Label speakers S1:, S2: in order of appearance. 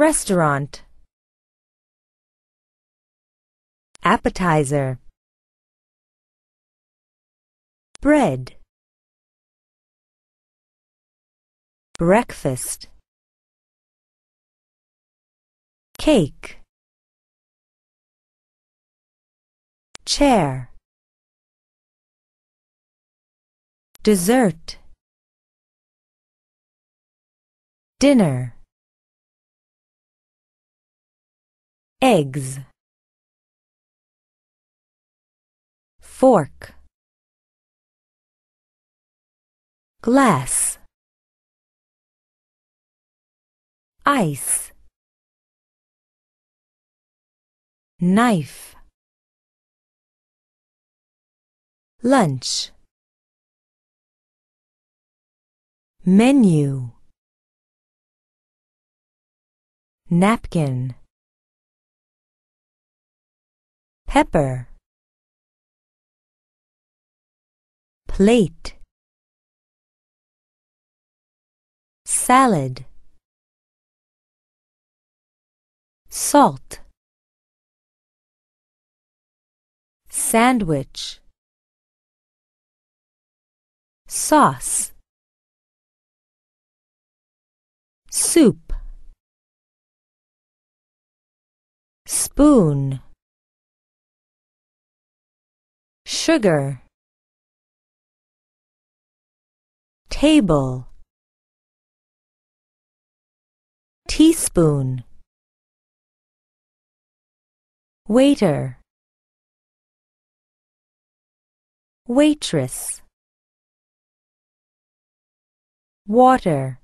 S1: restaurant. Appetizer. Bread. Breakfast. Cake. Chair. Dessert. Dinner eggs. Fork. Glass. Ice. Knife. Lunch. Menu. Napkin pepper. Plate. Salad. Salt. Sandwich. Sauce. Soup. Spoon sugar. Table. Teaspoon. Waiter. Waitress. Water